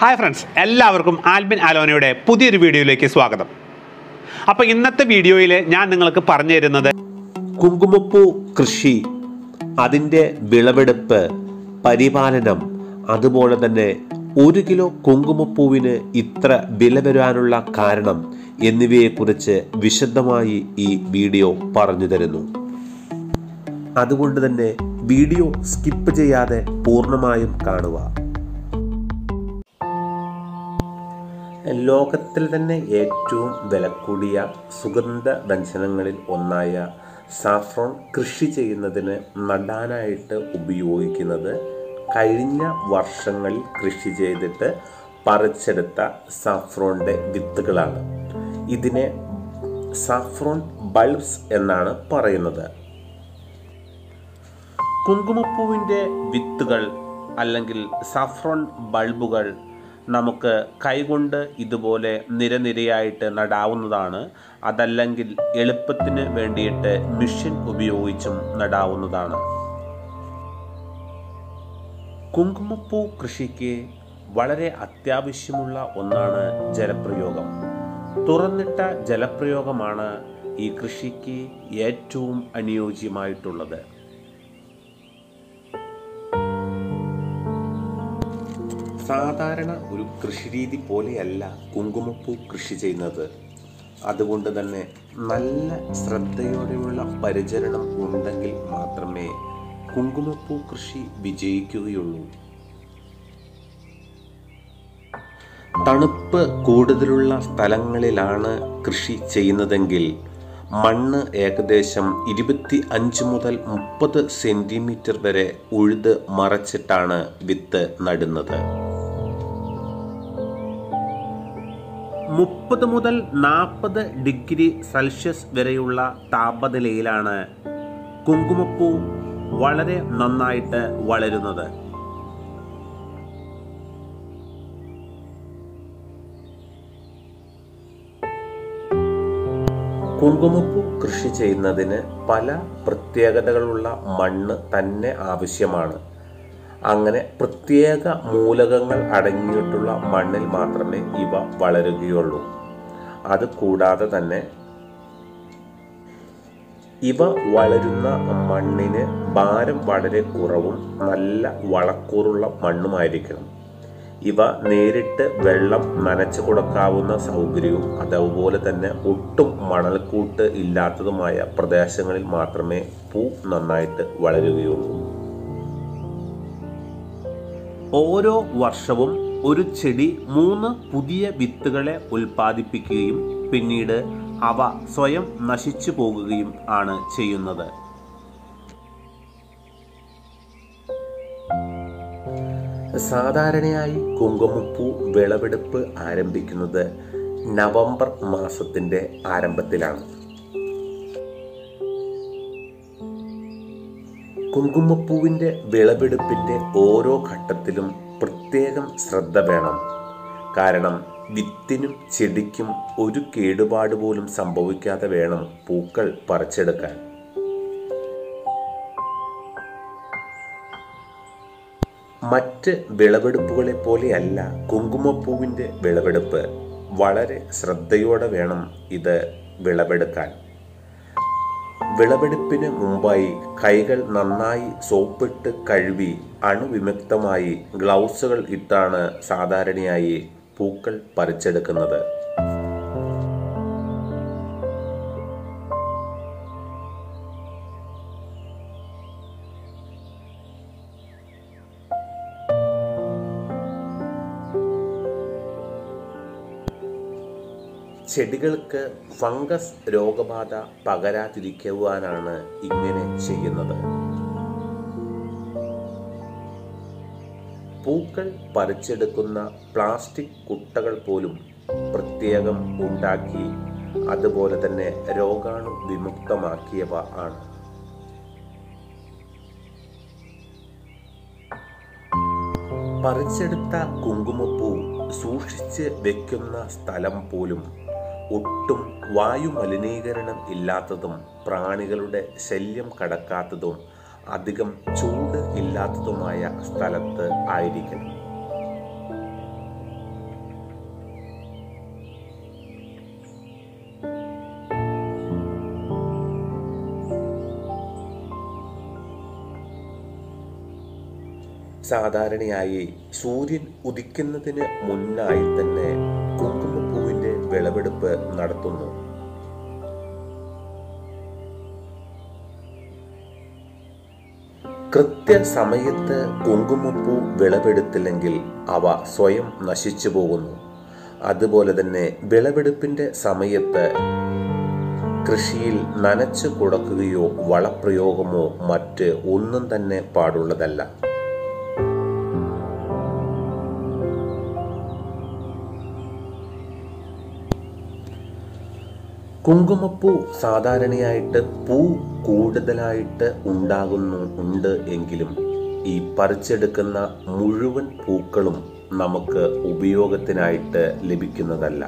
Hi friends എല്ലാവർക്കും ആൽബിൻ ആലോനയുടെ പുതിയൊരു വീഡിയോയിലേക്ക് സ്വാഗതം. അപ്പോൾ ഇന്നത്തെ വീഡിയോയിൽ ഞാൻ നിങ്ങൾക്ക് പറഞ്ഞു തരുന്നത് കുങ്കുമപ്പൂ കൃഷി അതിന്റെ വിളവെടുപ്പ് പരിപാലനം അതുപോലെ തന്നെ ഒരു കിലോ കുങ്കുമപ്പൂവിന് ഇത്ര വില വരാനുള്ള കാരണം എന്നിവയെക്കുറിച്ച് വിശദമായി ഈ വീഡിയോ പറഞ്ഞു തരുന്നു. അതുകൊണ്ട് തന്നെ വീഡിയോ സ്കിപ്പ് ചെയ്യാതെ പൂർണമായും കാണുക. ലോകത്തിൽ തന്നെ ഏറ്റവും വില കൂടിയ സുഗന്ധ വ്യഞ്ജനങ്ങളിൽ ഒന്നായ സാഫ്രോൺ കൃഷി ചെയ്യുന്നതിന് നടാനായിട്ട് ഉപയോഗിക്കുന്നത് കഴിഞ്ഞ വർഷങ്ങളിൽ കൃഷി ചെയ്തിട്ട് പറിച്ചെടുത്ത സാഫ്രോണിന്റെ വിത്തുകളാണ്. ഇതിനെ സാഫ്രോൺ ബൾബ്സ് എന്നാണ് പറയുന്നത്. കുങ്കുമപ്പൂവിന്റെ വിത്തുകൾ അല്ലെങ്കിൽ സാഫ്രോൺ ബൾബുകൾ നമുക്ക് കൈകൊണ്ട് ഇതുപോലെ നിരനിരയായിട്ട് നടാവുന്നതാണ്. അതല്ലെങ്കിൽ എളുപ്പത്തിന് വേണ്ടിയിട്ട് മിഷ്യൻ ഉപയോഗിച്ചും നടാവുന്നതാണ്. കുങ്കുമപ്പൂ കൃഷിക്ക് വളരെ അത്യാവശ്യമുള്ള ഒന്നാണ് ജലപ്രയോഗം. തുറന്നിട്ട ജലപ്രയോഗമാണ് ഈ കൃഷിക്ക് ഏറ്റവും അനുയോജ്യമായിട്ടുള്ളത്. സാധാരണ ഒരു കൃഷിരീതി പോലെയല്ല കുങ്കുമപ്പൂ കൃഷി ചെയ്യുന്നത്. അതുകൊണ്ട് തന്നെ നല്ല ശ്രദ്ധയോടെയുള്ള പരിചരണം ഉണ്ടെങ്കിൽ മാത്രമേ കുങ്കുമപ്പൂ കൃഷി വിജയിക്കുകയുള്ളൂ. തണുപ്പ് കൂടുതലുള്ള സ്ഥലങ്ങളിലാണ് കൃഷി ചെയ്യുന്നതെങ്കിൽ മണ്ണ് ഏകദേശം ഇരുപത്തി അഞ്ച് മുതൽ മുപ്പത് സെന്റിമീറ്റർ വരെ ഉഴുത് മറച്ചിട്ടാണ് വിത്ത് നടുന്നത്. മുപ്പത് മുതൽ നാൽപ്പത് ഡിഗ്രി സെൽഷ്യസ് വരെയുള്ള താപനിലയിലാണ് കുങ്കുമപ്പൂ വളരെ നന്നായിട്ട് വളരുന്നത്. കുങ്കുമപ്പൂ കൃഷി ചെയ്യുന്നതിന് പല പ്രത്യേകതകളുള്ള മണ്ണ് തന്നെ ആവശ്യമാണ്. അങ്ങനെ പ്രത്യേക മൂലകങ്ങൾ അടങ്ങിയിട്ടുള്ള മണ്ണിൽ മാത്രമേ ഇവ വളരുകയുള്ളൂ. അത് കൂടാതെ തന്നെ ഇവ വളരുന്ന മണ്ണിന് ഭാരം വളരെ കുറവും നല്ല വളക്കൂറുള്ള മണ്ണുമായിരിക്കണം. ഇവ നേരിട്ട് വെള്ളം നനച്ചു കൊടുക്കാവുന്ന സൗകര്യവും അതുപോലെ തന്നെ ഒട്ടും മണൽക്കൂട്ട് ഇല്ലാത്തതുമായ പ്രദേശങ്ങളിൽ മാത്രമേ പൂ നന്നായിട്ട് വളരുകയുള്ളൂ. ഓരോ വർഷവും ഒരു ചെടി മൂന്ന് പുതിയ വിത്തുകളെ ഉൽപ്പാദിപ്പിക്കുകയും പിന്നീട് അവ സ്വയം നശിച്ചു പോകുകയും ആണ് ചെയ്യുന്നത്. സാധാരണയായി കുങ്കുമപ്പൂ വിളവെടുപ്പ് ആരംഭിക്കുന്നത് നവംബർ മാസത്തിന്റെ ആരംഭത്തിലാണ്. കുങ്കുമപ്പൂവിന്റെ വിളവെടുപ്പിന്റെ ഓരോ ഘട്ടത്തിലും പ്രത്യേകം ശ്രദ്ധ വേണം. കാരണം വിത്തിനും ചെടിക്കും ഒരു കേടുപാട് പോലും സംഭവിക്കാതെ വേണം പൂക്കൾ പറിച്ചെടുക്കാൻ. മറ്റ് വിളവെടുപ്പുകളെ പോലെയല്ല കുങ്കുമപ്പൂവിന്റെ വിളവെടുപ്പ്. വളരെ ശ്രദ്ധയോടെ വേണം ഇത് വിളവെടുക്കാൻ. വിളവെടുപ്പിന് മുമ്പായി കൈകൾ നന്നായി സോപ്പിട്ട് കഴുകി അണുവിമുക്തമായി ഗ്ലൗസുകൾ ഇട്ടാണ് സാധാരണയായി പൂക്കൾ പറിച്ചെടുക്കുന്നത്. ചെടികൾക്ക് ഫംഗസ് രോഗബാധ പകരാതിരിക്കുവാനാണ് ഇങ്ങനെ ചെയ്യുന്നത്. പൂക്കൾ പറിച്ചെടുക്കുന്ന പ്ലാസ്റ്റിക് കുട്ടകൾ പോലും പ്രത്യേകം ഉണ്ടാക്കി അതുപോലെ തന്നെ രോഗാണു വിമുക്തമാക്കിയവ ആണ്. പറിച്ചെടുത്ത കുങ്കുമപ്പൂ സൂക്ഷിച്ച് വെക്കുന്ന സ്ഥലം പോലും ഒട്ടും വായു മലിനീകരണം ഇല്ലാത്തതും പ്രാണികളുടെ ശല്യം കടക്കാത്തതും അധികം ചൂട് ഇല്ലാത്തതുമായ സ്ഥലത്ത് ആയിരിക്കണം. സാധാരണയായി സൂര്യൻ ഉദിക്കുന്നതിന് മുന്നായി തന്നെ കുങ്കുമ വിളവെടുപ്പ് നടത്തുന്നു. കൃത്യസമയത്ത് കുങ്കുമപ്പൂ വിളവെടുത്തില്ലെങ്കിൽ അവ സ്വയം നശിച്ചു പോകുന്നു. അതുപോലെ തന്നെ വിളവെടുപ്പിന്റെ സമയത്ത് കൃഷിയിൽ നനച്ചു കൊടുക്കുകയോ വളപ്രയോഗമോ മറ്റ് ഒന്നും തന്നെ പാടുള്ളതല്ല. കുങ്കുമപ്പൂ സാധാരണയായിട്ട് പൂ കൂടുതലായിട്ട് ഉണ്ടാകുന്നു ഉണ്ട് എങ്കിലും ഈ പറിച്ചെടുക്കുന്ന മുഴുവൻ പൂക്കളും നമുക്ക് ഉപയോഗത്തിനായിട്ട് ലഭിക്കുന്നതല്ല.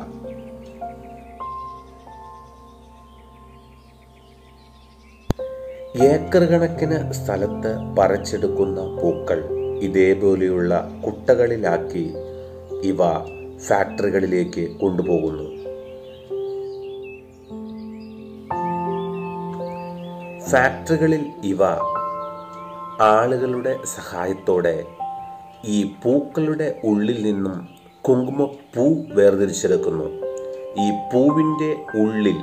ഏക്കർ കണക്കിന് സ്ഥലത്ത് പറിച്ചെടുക്കുന്ന പൂക്കൾ ഇതേപോലെയുള്ള കുട്ടകളിലാക്കി ഇവ ഫാക്ടറികളിലേക്ക് കൊണ്ടുപോകുന്നു. ഫാക്ടറികളിൽ ഇവ ആളുകളുടെ സഹായത്തോടെ ഈ പൂക്കളുടെ ഉള്ളിൽ നിന്നും കുങ്കുമപ്പൂ വേർതിരിച്ചെടുക്കുന്നു. ഈ പൂവിന്റെ ഉള്ളിൽ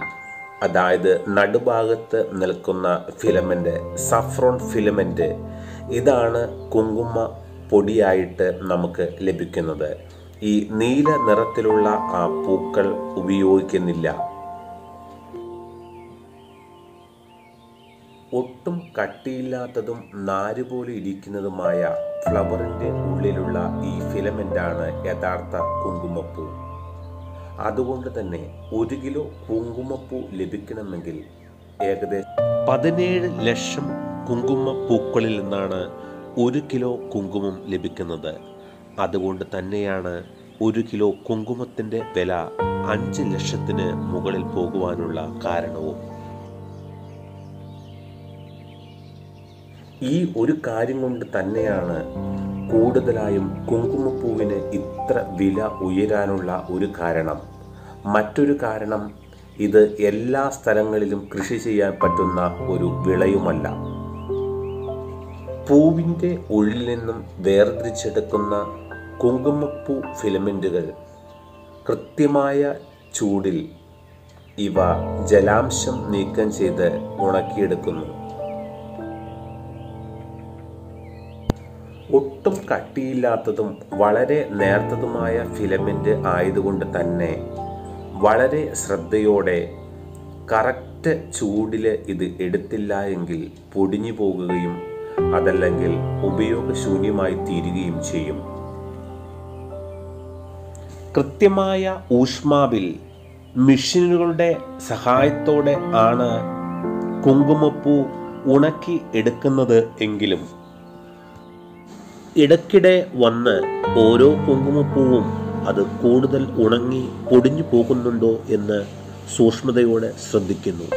അതായത് നടുഭാഗത്ത് നിൽക്കുന്ന ഫിലമെന്റ് സഫ്രോൺ ഫിലമെന്റ് ഇതാണ് കുങ്കുമ പൊടിയായിട്ട് നമുക്ക് ലഭിക്കുന്നത്. ഈ നീല നിറത്തിലുള്ള ആ പൂക്കൾ ഉപയോഗിക്കുന്നില്ല. ഒട്ടും കട്ടിയില്ലാത്തതും നാരുപോലെ ഇരിക്കുന്നതുമായ ഫ്ലവറിന്റെ ഉള്ളിലുള്ള ഈ ഫിലമെന്റാണ് യഥാർത്ഥ കുങ്കുമപ്പൂ. അതുകൊണ്ട് തന്നെ ഒരു കിലോ കുങ്കുമപ്പൂ ലഭിക്കണമെങ്കിൽ ഏകദേശം പതിനേഴ് ലക്ഷം കുങ്കുമപ്പൂക്കളിൽ നിന്നാണ് ഒരു കിലോ കുങ്കുമം ലഭിക്കുന്നത്. അതുകൊണ്ട് തന്നെയാണ് ഒരു കിലോ കുങ്കുമത്തിന്റെ വില അഞ്ച് ലക്ഷത്തിന് മുകളിൽ പോകുവാനുള്ള കാരണവും. ഈ ഒരു കാര്യം കൊണ്ട് തന്നെയാണ് കൂടുതലായും കുങ്കുമപ്പൂവിന് ഇത്ര വില ഉയരാനുള്ള ഒരു കാരണം. മറ്റൊരു കാരണം ഇത് എല്ലാ സ്ഥലങ്ങളിലും കൃഷി ചെയ്യാൻ പറ്റുന്ന ഒരു വിളയുമല്ല. പൂവിന്റെ ഉള്ളിൽ നിന്നും വേർതിരിച്ചെടുക്കുന്ന കുങ്കുമപ്പൂ ഫിലമെന്റുകൾ കൃത്യമായ ചൂടിൽ ഇവ ജലാംശം നീക്കം ചെയ്ത് ഉണക്കിയെടുക്കുന്നു. ഒട്ടും കട്ടിയില്ലാത്തതും വളരെ നേർത്തതുമായ ഫിലമെന്റ് ആയതുകൊണ്ട് തന്നെ വളരെ ശ്രദ്ധയോടെ കറക്റ്റ് ചൂടിൽ ഇത് എടുത്തില്ല എങ്കിൽ പൊടിഞ്ഞു പോകുകയും അതല്ലെങ്കിൽ ഉപയോഗശൂന്യമായി തീരുകയും ചെയ്യും. കൃത്യമായ ഊഷ്മാവിൽ മെഷീനുകളുടെ സഹായത്തോടെ ആണ് കുങ്കുമപ്പൂ ഉണക്കി എടുക്കുന്നത് എങ്കിലും ഇടയ്ക്കിടെ വന്ന് ഓരോ കുങ്കുമപ്പൂവും അത് കൂടുതൽ ഉണങ്ങി പൊടിഞ്ഞു പോകുന്നുണ്ടോ എന്ന് സൂക്ഷ്മതയോടെ ശ്രദ്ധിക്കുന്നു.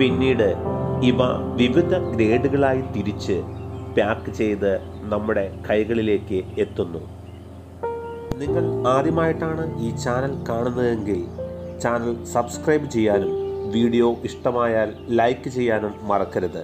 പിന്നീട് ഇവ വിവിധ ഗ്രേഡുകളായി തിരിച്ച് പാക്ക് ചെയ്ത് നമ്മുടെ കൈകളിലേക്ക് എത്തുന്നു. നിങ്ങൾ ആദ്യമായിട്ടാണ് ഈ ചാനൽ കാണുന്നതെങ്കിൽ ചാനൽ സബ്സ്ക്രൈബ് ചെയ്യാനും വീഡിയോ ഇഷ്ടമായാൽ ലൈക്ക് ചെയ്യാനും മറക്കരുത്.